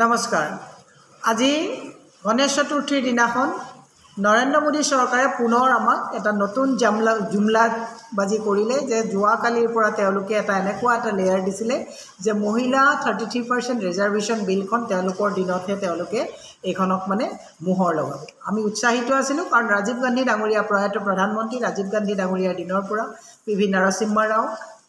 নমস্কাৰ। আজি গণেশ চতুৰ্থীৰ দিনাখন নৰেন্দ্ৰ মোদী চৰকাৰে পুনৰ আমাক এটা নতুন জামলা জুমলাবাজি কৰিলে যে যোৱাকালিৰ পৰা তেওঁলোকে এটা এনেকুৱা এটা লেয়াৰ দিছিলে যে মহিলা থাৰ্টি থ্ৰী পাৰ্চেণ্ট ৰিজাৰ্ভেশ্যন বিলখন তেওঁলোকৰ দিনতহে তেওঁলোকে এইখনক মানে মোহৰ লগাব। আমি উৎসাহিত আছিলোঁ কাৰণ ৰাজীৱ গান্ধী ডাঙৰীয়া প্ৰয়াত প্ৰধানমন্ত্ৰী ৰাজীৱ গান্ধী ডাঙৰীয়াৰ দিনৰ পৰা P V Narasimha Rao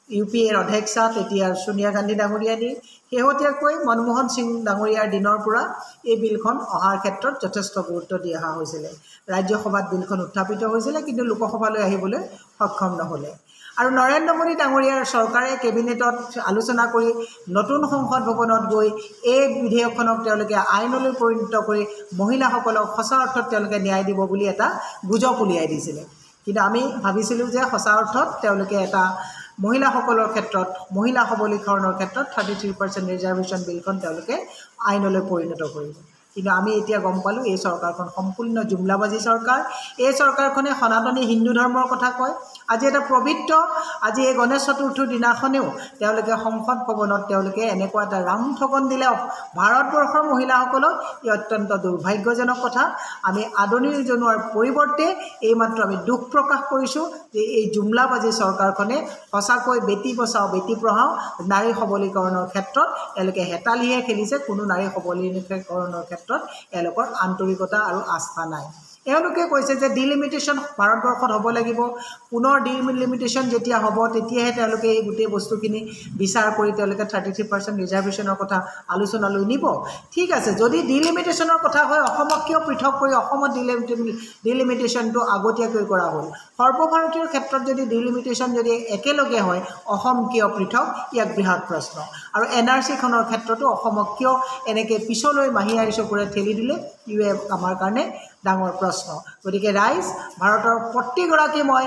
U P এৰ অধ্যক্ষা তেতিয়া ছোনিয়া গান্ধী ডাঙৰীয়া দিয়ে শেহতীয়াকৈ মনমোহন সিং ডাঙৰীয়াৰ দিনৰ পৰা এই বিলখন অহাৰ ক্ষেত্ৰত যথেষ্ট গুৰুত্ব দি অহা হৈছিলে। ৰাজ্যসভাত বিলখন উত্থাপিত হৈছিলে কিন্তু লোকসভালৈ আহিবলৈ সক্ষম নহ'লে। আৰু নৰেন্দ্ৰ মোদী ডাঙৰীয়াৰ চৰকাৰে কেবিনেটত আলোচনা কৰি নতুন সংসদ ভৱনত গৈ এই বিধেয়কখনক তেওঁলোকে আইনলৈ পৰিণত কৰি মহিলাসকলক সঁচা অৰ্থত তেওঁলোকে ন্যায় দিব বুলি এটা গুজব উলিয়াই দিছিলে। কিন্তু আমি ভাবিছিলোঁ যে সঁচা অৰ্থত তেওঁলোকে এটা মহিলাসকলৰ ক্ষেত্ৰত মহিলা সবলীকৰণৰ ক্ষেত্ৰত থাৰ্টি থ্ৰী পাৰ্চেণ্ট ৰিজাৰ্ভেশ্যন বিলখন তেওঁলোকে আইনলৈ পৰিণত কৰিব। কিন্তু আমি এতিয়া গম পালোঁ এই চৰকাৰখন সম্পূৰ্ণ জুমলাবাজী চৰকাৰ। এই চৰকাৰখনে সনাতনী হিন্দু ধৰ্মৰ কথা কয়। আজি এটা পবিত্ৰ আজি এই গণেশ চতুৰ্থীৰ দিনাখনেও তেওঁলোকে সংসদ ভৱনত তেওঁলোকে এনেকুৱা এটা ৰাম ঠগন দিলে। ভাৰতবৰ্ষৰ মহিলাসকলক ই অত্যন্ত দুৰ্ভাগ্যজনক কথা। আমি আদৰণি জনোৱাৰ পৰিৱৰ্তে এইমাত্ৰ আমি দুখ প্ৰকাশ কৰিছোঁ যে এই জুমলাবাজী চৰকাৰখনে সঁচাকৈ বেটী বচাওঁ বেটী পঢ়াওঁ নাৰী সবলীকৰণৰ ক্ষেত্ৰত এওঁলোকে হেতালিহে খেলিছে কোনো নাৰী সবলীকৰণৰ ক্ষেত্ৰত এওঁলোকৰ আন্তৰিকতা আৰু আস্থা নাই। এওঁলোকে কৈছে যে ডিলিমিটেশ্যন ভাৰতবৰ্ষত হ'ব লাগিব। পুনৰ ডিলিমিটেশ্যন যেতিয়া হ'ব তেতিয়াহে তেওঁলোকে এই গোটেই বস্তুখিনি বিচাৰ কৰি তেওঁলোকে থাৰ্টি থ্ৰী পাৰ্চেণ্ট ৰিজাৰ্ভেশ্যনৰ কথা আলোচনালৈ নিব। ঠিক আছে যদি ডিলিমিটেশ্যনৰ কথা হয় অসমক কিয় পৃথক কৰি অসমত ডিলিমিটে ডিলিমিটেশ্যনটো আগতীয়াকৈ কৰা হ'ল? সৰ্বভাৰতীয় ক্ষেত্ৰত যদি ডিলিমিটেশ্যন যদি একেলগে হয় অসম কিয় পৃথক? ইয়াক বৃহৎ প্ৰশ্ন। আৰু এন আৰ চিখনৰ ক্ষেত্ৰতো অসমক কিয় এনেকৈ পিছলৈ মাহীয়াৰী চকুৰে ঠেলি দিলে? ইয়ে আমাৰ কাৰণে ডাঙৰ প্ৰশ্ন। গতিকে ৰাইজ ভাৰতৰ প্ৰতিগৰাকী মই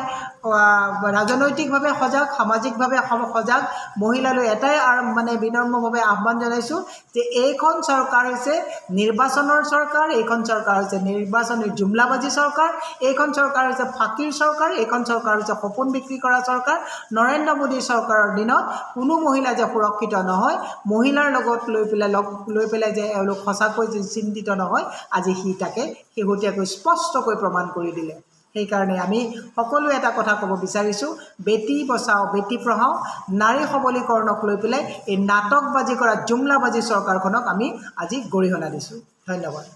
ৰাজনৈতিকভাৱে সজাগ সামাজিকভাৱে সজাগ মহিলালৈ এটাই মানে বিনম্ৰভাৱে আহ্বান জনাইছোঁ যে এইখন চৰকাৰ হৈছে নিৰ্বাচনৰ চৰকাৰ এইখন চৰকাৰ হৈছে নিৰ্বাচনী জুমলাবাজী চৰকাৰ এইখন চৰকাৰ হৈছে ফাঁকিৰ চৰকাৰ এইখন চৰকাৰ হৈছে সপোন বিক্ৰী কৰা চৰকাৰ। নৰেন্দ্ৰ মোদী চৰকাৰৰ দিনত কোনো মহিলা যে সুৰক্ষিত নহয় মহিলাৰ লগত লৈ পেলাই লগ লৈ পেলাই যে এওঁলোক সঁচাকৈ চিন্তিত নহয় আজি সি তাকে শেহতীয়াকৈ স্পষ্টকৈ প্ৰমাণ কৰি দিলে। সেইকাৰণে আমি সকলোৱে এটা কথা ক'ব বিচাৰিছোঁ বেটী বচাওঁ বেটী পঢ়াওঁ নাৰী সবলীকৰণক লৈ পেলাই এই নাটকবাজি কৰা জুমলাবাজী চৰকাৰখনক আমি আজি গৰিহণা দিছোঁ। ধন্যবাদ।